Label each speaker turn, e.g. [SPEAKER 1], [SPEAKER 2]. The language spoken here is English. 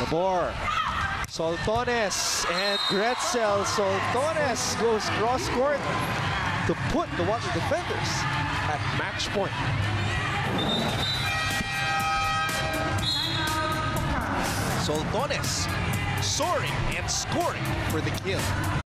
[SPEAKER 1] Labor. Soltones and Grethcel. Soltones goes cross court to put the Water defenders at match point. Soltones soaring and scoring for the kill.